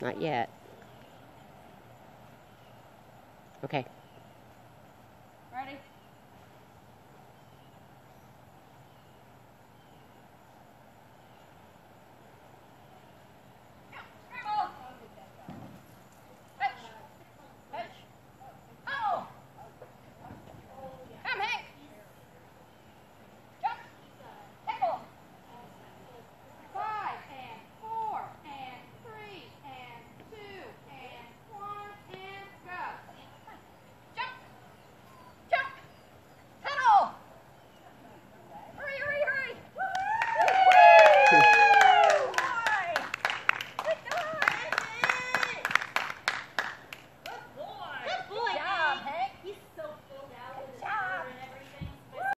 Not yet. Okay.